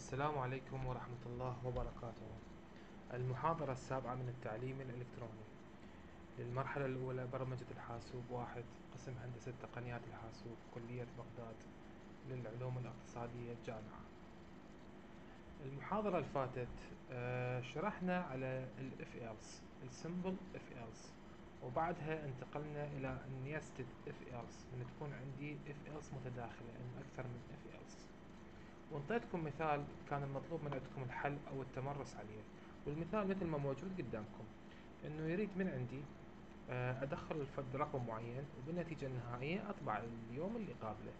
السلام عليكم ورحمة الله وبركاته. المحاضرة السابعة من التعليم الإلكتروني. للمرحلة الأولى برمجة الحاسوب واحد قسم هندسة تقنيات الحاسوب كلية بغداد للعلوم الاقتصادية الجامعة. المحاضرة اللي فاتت آه، شرحنا على ال FLs السمبل FLs وبعدها انتقلنا إلى النيستد FLs من تكون عندي FLs متداخلة أكثر من FLs وانطيتكم مثال كان المطلوب من عندكم الحل أو التمرس عليه. والمثال مثل ما موجود قدامكم إنه يريد من عندي آه، أدخل الفد رقم معين وبالنتيجة النهائية أطبع اليوم اللي قابله.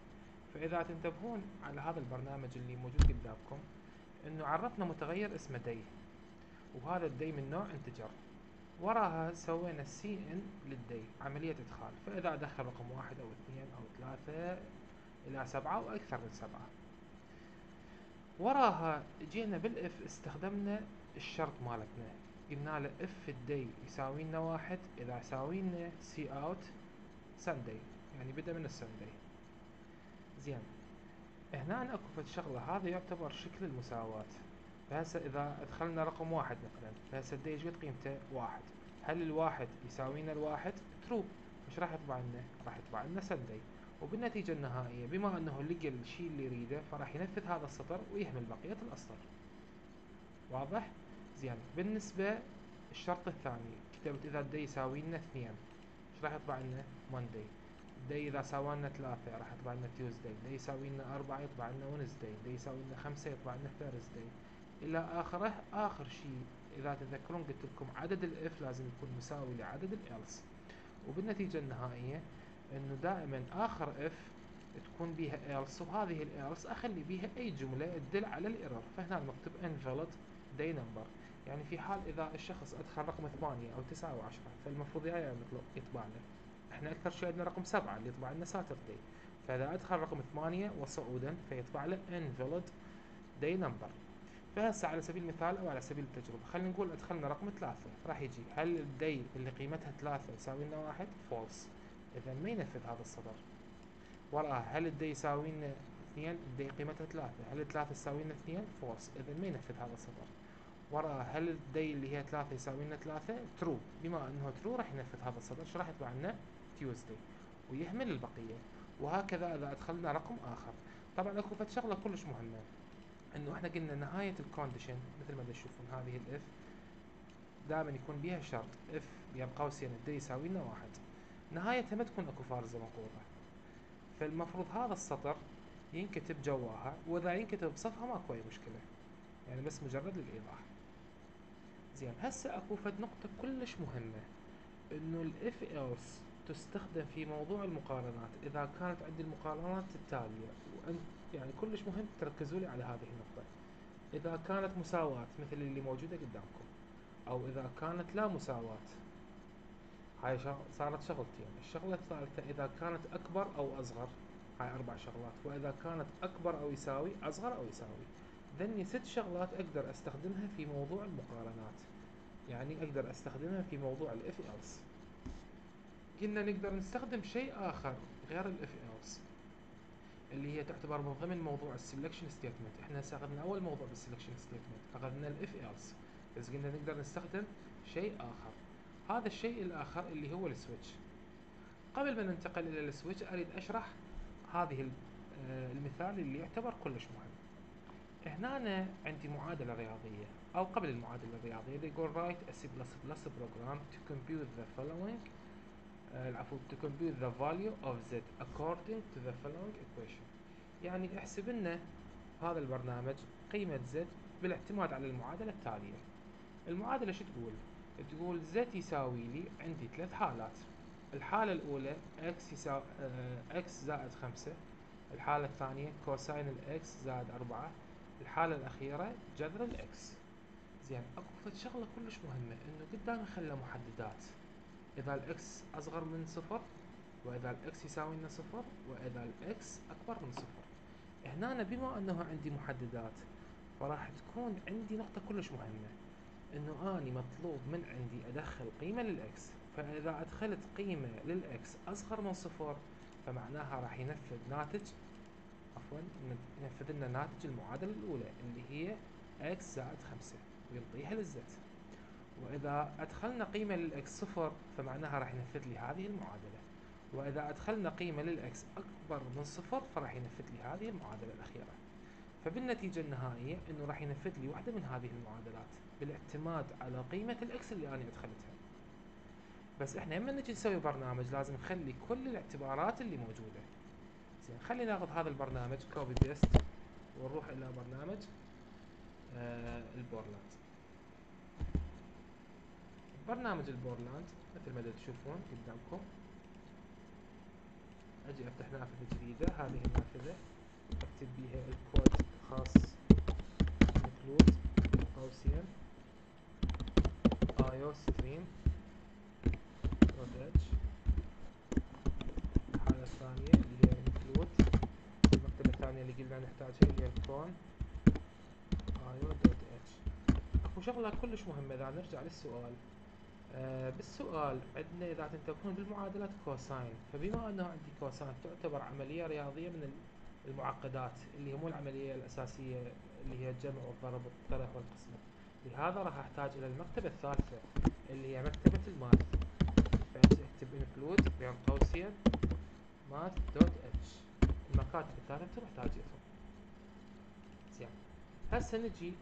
فإذا تنتبهون على هذا البرنامج اللي موجود قدامكم إنه عرفنا متغير اسمه D وهذا ال D من نوع integer. وراها سوينا cin لل D عملية إدخال. فإذا أدخل رقم واحد أو اثنين أو ثلاثة إلى سبعة وأكثر من سبعة. وراها جينا بال if استخدمنا الشرط مالتنا. قلنا له if ال D يساوي لنا واحد إذا يساوي لنا cout Sunday يعني بدأ من ال Sunday زين. هنا أكو فد شغله هذا يعتبر شكل المساواة. فهسه إذا أدخلنا رقم واحد مثلا فهسه ال D إيش قيمته؟ واحد. هل الواحد يساوي لنا الواحد؟ True إيش راح يطبع لنا راح يطبع لنا Sunday وبالنتيجة النهائية بما أنه لقى الشيء اللي يريده فراح ينفذ هذا السطر ويهمل بقية الأسطر. واضح؟ زين. بالنسبة الشرط الثاني كتبت إذا ال D يساوي لنا اثنين إيش راح يطبع لنا؟ Monday D إذا ساوى لنا ثلاثة راح يطبع لنا Tuesday D يساوي لنا أربعة يطبع لنا Wednesday D يساوي لنا خمسة يطبع لنا Thursday إلى آخره آخر شيء إذا تذكرون قلت لكم عدد ال if لازم يكون مساوي لعدد ال else وبالنتيجة النهائية إنه دائما آخر if تكون بيها else وهذه ال else أخلي بيها أي جملة تدل على ال error فهنا نكتب invalid day number. يعني في حال إذا الشخص أدخل رقم ثمانية أو تسعة أو عشرة فالمفروض يا يطبع له إحنا أكثر شيء عندنا رقم سبعة اللي يطبع لنا Saturday فإذا أدخل رقم ثمانية وصعودا فيطبع له invalid day number. فهسه على سبيل المثال أو على سبيل التجربة خلينا نقول أدخلنا رقم ثلاثة. راح يجي هل ال D اللي قيمتها ثلاثة يساوي لنا واحد؟ False. إذا ما ينفذ هذا السطر وراها هل ال D يساوي لنا اثنين؟ ال D قيمتها ثلاثة. هل الثلاثة تساوي لنا اثنين؟ False إذا ما ينفذ هذا السطر وراها هل ال D اللي هي ثلاثة يساوي لنا ثلاثة؟ True بما إنه true راح ينفذ هذا السطر شو راح يطلع لنا؟ Tuesday ويهمل البقية. وهكذا إذا أدخلنا رقم آخر. طبعا أكو فد شغلة كلش مهمة. إنه إحنا قلنا نهاية ال condition مثل ما تشوفون هذه ال if دائما يكون بها شرط. if بين قوسين ال D يساوي لنا واحد. نهايتها ما تكون أكو فارزة منقوطة فالمفروض هذا السطر ينكتب جواها وإذا ينكتب بصفها ماكو أي مشكلة. يعني بس مجرد للايضاح زين هسه أكو فد نقطة كلش مهمة. إنه الاف else تستخدم في موضوع المقارنات. إذا كانت عندي المقارنات التالية وانت يعني كلش مهم تركزوا لي على هذه النقطة. إذا كانت مساواة مثل اللي موجودة قدامكم أو إذا كانت لا مساواة هاي صارت شغلتين الشغلة الثالثة إذا كانت أكبر أو أصغر هاي أربع شغلات. وإذا كانت أكبر أو يساوي أصغر أو يساوي. ذني ست شغلات أقدر أستخدمها في موضوع المقارنات. يعني أقدر أستخدمها في موضوع ال if else قلنا نقدر نستخدم شيء آخر غير ال if else اللي هي تعتبر من ضمن موضوع ال selection statement إحنا هسه اخذنا أول موضوع بال selection statement اخذنا ال if else بس قلنا نقدر نستخدم شيء آخر. هذا الشيء الآخر اللي هو ال switch. قبل ما ننتقل إلى ال switch أريد أشرح هذه آه، المثال اللي يعتبر كلش مهم. هنا أنا عندي معادلة رياضية أو قبل المعادلة الرياضية يقول write a C++ program to compute the following آه، العفو to compute the value of z according to the following equation. يعني احسب لنا هذا البرنامج قيمة z بالاعتماد على المعادلة التالية. المعادلة شو تقول؟ تقول z يساوي لي عندي ثلاث حالات. الحالة الأولى x يساوي x زائد خمسة. الحالة الثانية كوساين ال x زائد أربعة. الحالة الأخيرة جذر ال x زين أكو شغلة كلش مهمة إنه قدامي خلى محددات. إذا ال x أصغر من صفر وإذا ال x يساوي لنا صفر وإذا ال x أكبر من صفر. هنا بما أنه عندي محددات فراح تكون عندي نقطة كلش مهمة. إنه آني مطلوب من عندي أدخل قيمة لل x فإذا أدخلت قيمة لل x أصغر من صفر فمعناها راح ينفذ ناتج عفوا ينفذ لنا ناتج المعادلة الأولى اللي هي x زائد خمسة وينطيها لل z وإذا أدخلنا قيمة لل x صفر فمعناها راح ينفذ لي هذه المعادلة. وإذا أدخلنا قيمة لل x أكبر من صفر فراح ينفذ لي هذه المعادلة الأخيرة. فبالنتيجة النهائية إنه راح ينفذ لي واحدة من هذه المعادلات بالاعتماد على قيمة ال x اللي أنا أدخلتها بس إحنا لما نجي نسوي برنامج لازم نخلي كل الاعتبارات اللي موجودة. زين خلينا ناخذ هذا البرنامج copy paste ونروح إلى برنامج آه Borland. برنامج Borland مثل ما تشوفون قدامكم. أجي أفتح نافذة جديدة هذه النافذة أكتب بيها الكود. الخاص include قوسين iostream.h الحالة الثانية اللي هي include المكتبة الثانية اللي قلنا نحتاجها اللي هي ال conio.h اكو شغلة كلش مهمة إذا نرجع للسؤال. آه بالسؤال عندنا إذا تنتبهون بالمعادلات cosine فبما انه عندي cosine تعتبر عملية رياضية من المعقدات اللي هي مو العملية الأساسية اللي هي الجمع والضرب والطرح والقسمة. لهذا راح أحتاج إلى المكتبة الثالثة اللي هي مكتبة ال math. فاجي اكتب include بين قوسين math dot h المكاتب الثالثة محتاجتهم زين. هسه نجي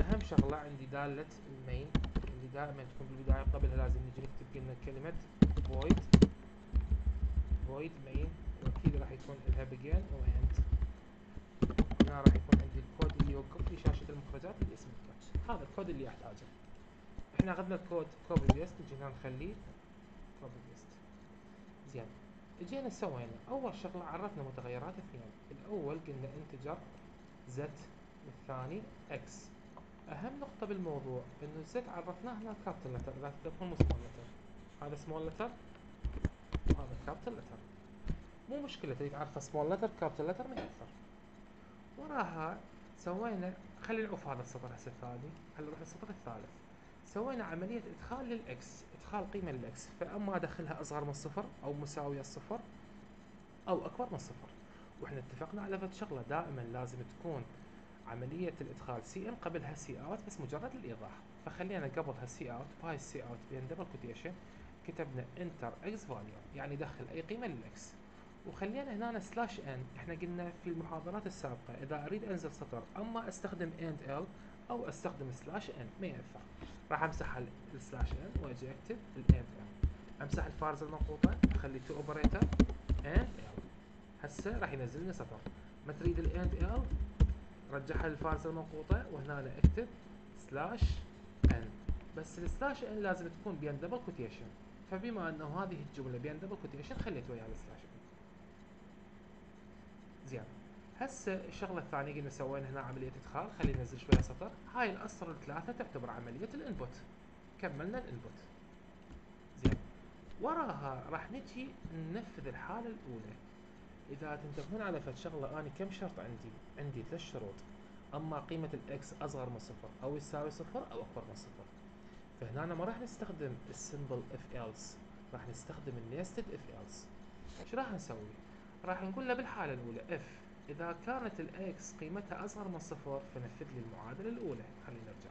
أهم شغلة عندي دالة ال main اللي دائما تكون بالبداية قبلها لازم نجي نكتب قلنا كلمة void. void main. واكيد راح يكون لها begin و end هنا راح يكون عندي الكود اللي يوقف لي شاشة المخرجات الاسم ال getch هذا الكود اللي احتاجه إحنا اخذنا ال code copy paste نجي هنا نخليه copy paste زين. اجينا سوينا. أول شغلة عرفنا متغيرات اثنين. الأول قلنا integer z والثاني x. أهم نقطة بالموضوع إنه z عرفناه هنا capital letter اذا تذكرون مو small letter هذا small letter وهذا capital letter مشكلة تريد تعرفه small letter capital letter ما يأثر. وراها سوينا خلي نعوف هذا السطر هسه الثاني هلا نروح للسطر الثالث. سوينا عملية إدخال لل x إدخال قيمة لل x. فأما ادخلها أصغر من صفر أو مساوية الصفر أو أكبر من صفر وإحنا اتفقنا على فد شغلة دائما لازم تكون عملية الإدخال cin قبلها cout بس مجرد الإيضاح. فخلينا قبلها cout بهاي ال cout بين double quotation كتبنا enter x value يعني دخل أي قيمة لل x. وخلينا هنا slash n إحنا قلنا في المحاضرات السابقة إذا أريد أنزل سطر أما أستخدم endl أو أستخدم slash n ما ينفع. راح أمسح ال slash n وأجي أكتب ال endl أمسح الفارزة المنقوطة أخلي two operator endl هسه راح ينزل لي سطر. ما تريد ال endl رجعها للفارزة المنقوطة وهنا أكتب slash n بس ال slash n لازم تكون بين double quotation فبما أنه هذه الجملة بين double quotation خليت وياها ال slash n زين. هسه الشغلة الثانية قلنا سوينا هنا عملية إدخال خلينا ننزل شوية سطر. هاي الاسطر الثلاثة تعتبر عملية ال input. كملنا الإنبوت. زين. وراها راح نجي ننفذ الحالة الأولى. إذا تنتبهون على فد شغلة اني كم شرط عندي؟ عندي ثلاث شروط. أما قيمة ال x أصغر من صفر أو يساوي صفر أو أكبر من صفر. فهنا أنا ما راح نستخدم ال simple if else راح نستخدم ال nested if else إيش راح نسوي؟ راح نقول له بالحالة الأولى if إذا كانت ال x قيمتها أصغر من صفر فنفذ لي المعادلة الأولى. خلينا نرجع.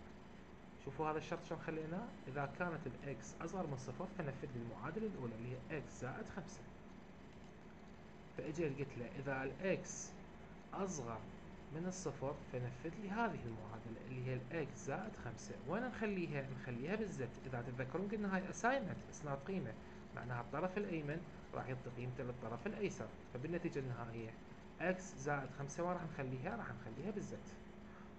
شوفوا هذا الشرط شلون خليناه؟ إذا كانت ال x أصغر من صفر فنفذ لي المعادلة الأولى اللي هي x زائد خمسة. فأجي قلت له إذا ال x أصغر من الصفر فنفذ لي هذه المعادلة اللي هي ال x زائد خمسة. وين نخليها؟ نخليها بال z إذا تتذكرون قلنا هاي assignment إسناد قيمة. معناها الطرف الأيمن راح يعطي قيمته للطرف الأيسر. فبالنتيجة النهائية x زائد خمسة وين راح نخليها؟ راح نخليها بال z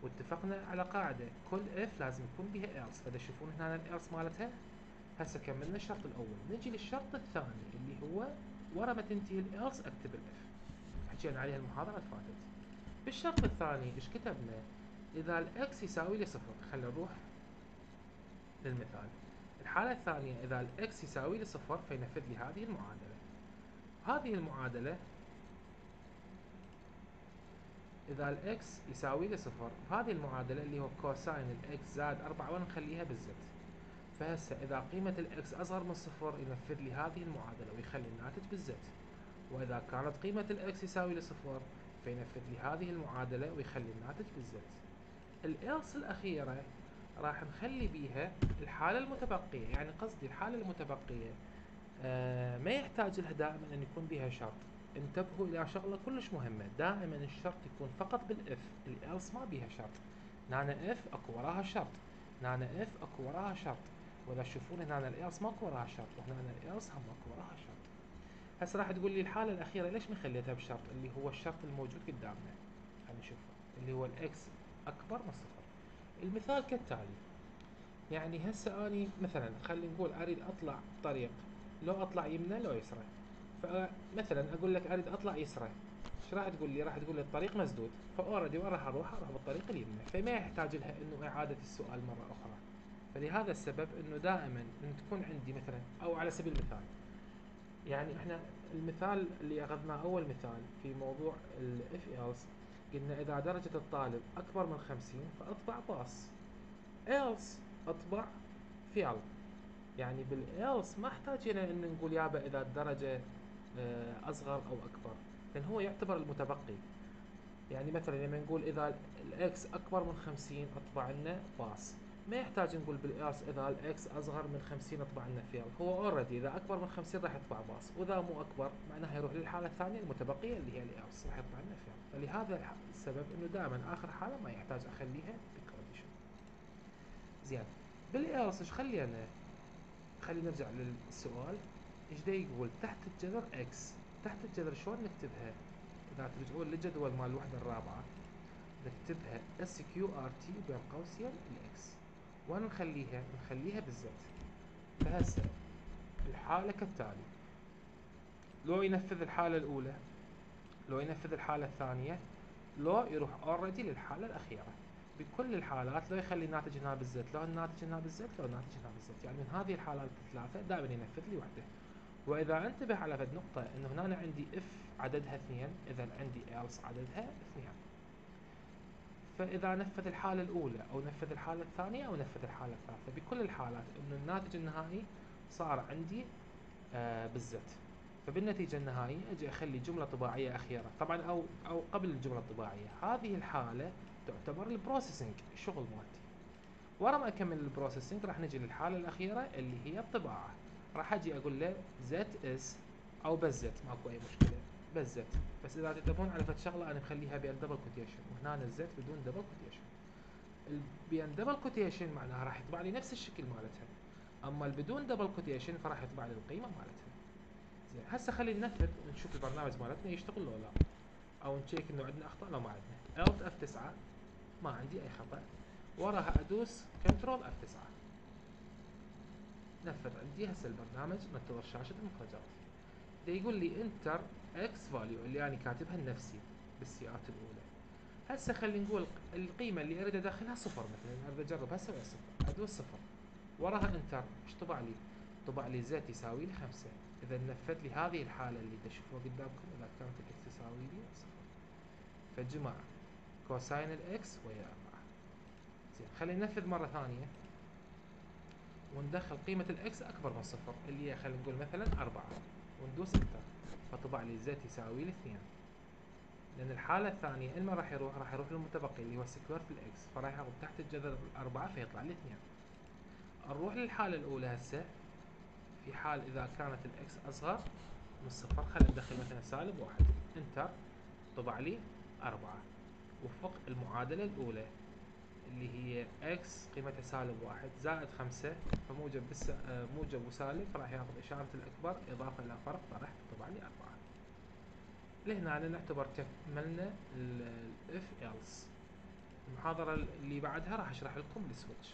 واتفقنا على قاعدة. كل if لازم يكون بها else فإذا تشوفون هنا ال else مالتها هسه كملنا الشرط الأول. نجي للشرط الثاني اللي هو ورا ما تنتهي ال else أكتب ال if حكينا عليها المحاضرة اللي فاتت. بالشرط الثاني إيش كتبنا؟ إذا ال x يساوي لي صفر خلينا نروح للمثال. الحالة الثانية إذا ال x يساوي لي صفر فينفذ لي هذه المعادلة. هذه المعادلة إذا ال x يساوي لي صفر بهذه المعادلة اللي هو cosine ال x زائد أربعة وأنا نخليها بال z. فهسه إذا قيمة ال x أصغر من صفر ينفذ لي هذه المعادلة ويخلي الناتج بال z. وإذا كانت قيمة ال x يساوي لي صفر فينفذ لي هذه المعادلة ويخلي الناتج بال z ال else الأخيرة راح نخلي بيها الحالة المتبقية يعني قصدي الحالة المتبقية. ما يحتاج لها دائما أن يكون بها شرط. انتبهوا إلى شغلة كلش مهمة. دائما الشرط يكون فقط بال if. ال else ما بيها شرط. هنانا if أكو وراها شرط. هنانا if أكو وراها شرط. وإذا تشوفون هنا ال else ماكو وراها شرط. وهنا ال else هم ماكو وراها شرط. هسه راح تقول لي الحالة الأخيرة ليش ما خليتها بشرط؟ اللي هو الشرط الموجود قدامنا. خلينا نشوفه. اللي هو ال x أكبر من صفر. المثال كالتالي. يعني هسه أني مثلا خلينا نقول أريد أطلع طريق. لو أطلع يمنى لو يسرى. فمثلا أقول لك أريد أطلع يسرى. إيش راح تقول لي؟ راح تقول لي الطريق مسدود. ف already وين راح أروح؟ أروح بالطريق اليمنى. فما يحتاج لها إنه إعادة السؤال مرة أخرى. فلهذا السبب إنه دائما إن تكون عندي مثلا أو على سبيل المثال يعني إحنا المثال اللي أخذناه أول مثال في موضوع ال if else قلنا إذا درجة الطالب أكبر من خمسين فأطبع pass. Else أطبع fail يعني بال else ما أحتاج إلى إن نقول يابا اذا الدرجة آه، أصغر أو أكبر لأن هو يعتبر المتبقي. يعني مثلا لما نقول إذا ال x أكبر من خمسين أطبع لنا pass. ما يحتاج نقول بال else إذا ال x أصغر من 50 أطبع لنا fail هو already إذا أكبر من 50 راح يطبع pass. وإذا مو أكبر معناها يروح للحالة الثانية المتبقية اللي هي ال else راح يطبع لنا fail فلهذا السبب إنه دائما آخر حالة ما يحتاج أخليها ب condition زين. بال else إيش خلينا؟ خلينا نرجع للسؤال. إيش دا يقول؟ تحت الجذر x تحت الجذر شلون نكتبها؟ إذا ترجعون للجدول مال الوحدة الرابعة نكتبها s q r t بين قوسين ال x وين نخليها؟ نخليها بال z فهسه الحالة كالتالي. لو ينفذ الحالة الأولى لو ينفذ الحالة الثانية لو يروح already للحالة الأخيرة. بكل الحالات لو يخلي الناتج هنا بال z لو الناتج هنا بال z لو الناتج هنا بال z يعني من هذه الحالات الثلاثة دائما ينفذ لي وحدة. وإذا انتبه على فد نقطة إنه هنا عندي if عددها اثنين إذا عندي else عددها اثنين. فإذا نفذ الحالة الأولى أو نفذ الحالة الثانية أو نفذ الحالة الثالثة بكل الحالات إنه الناتج النهائي صار عندي آه بال z فبالنتيجة النهائية أجي أخلي جملة طباعية أخيرة. طبعا أو أو قبل الجملة الطباعية. هذه الحالة تعتبر ال processing الشغل مالتي ورا ما أكمل ال processing راح نجي للحالة الأخيرة اللي هي الطباعة. راح أجي أقول له زت اس أو بزت ماكو أي مشكلة. بس z بس إذا تنتبهون على فد شغلة أنا مخليها بين double quotation وهنا ال z بدون double quotation بين double quotation معناها راح يطبع لي نفس الشكل مالتها. أما بدون double quotation فراح يطبع لي القيمة مالتها. زين. هسه خلينا ننفذ ونشوف البرنامج مالتنا يشتغل لو لا. أو نشيك إنه عندنا أخطاء لو ما عندنا. Alt F 9 ما عندي أي خطا وراها أدوس Control F 9 نفذ عندي هسه البرنامج ننتظر شاشة المخرجات يقول لي enter x value اللي أنا كاتبها لنفسي بال cout الأولى. هسه خلينا نقول القيمة اللي أريد أدخلها صفر مثلا. أريد أجرب هسه ولا صفر. أدوس صفر. وراها Enter. إيش طبع لي؟ طبع لي z يساوي لي خمسة. إذا نفذ لي هذه الحالة اللي تشوفوها قدامكم. إذا كانت ال x تساوي لي صفر. فجمع cosine ال x ويا أربعة زين خلينا ننفذ مرة ثانية. وندخل قيمة ال x أكبر من صفر اللي هي خلينا نقول مثلا أربعة. وندوس Enter فطبع لي z يساوي لي اثنين. لأن الحالة الثانية المن راح يروح راح يروح للمتبقي اللي هو square في ال x فراح ياخذ تحت الجذر الأربعة فيطلع لي اثنين. نروح للحالة الأولى هسه. في حال إذا كانت ال x أصغر من صفر خلينا ندخل مثلا سالب واحد. Enter طبع لي أربعة. وفق المعادلة الأولى اللي هي x قيمتها سالب واحد زائد خمسة فموجب بس آه، موجب وسالب فراح ياخذ إشارة الأكبر إضافة إلى فرق فراح طبعا لي أربعة. لهنا نعتبر كملنا ال if else المحاضرة اللي بعدها راح أشرح لكم ال switch.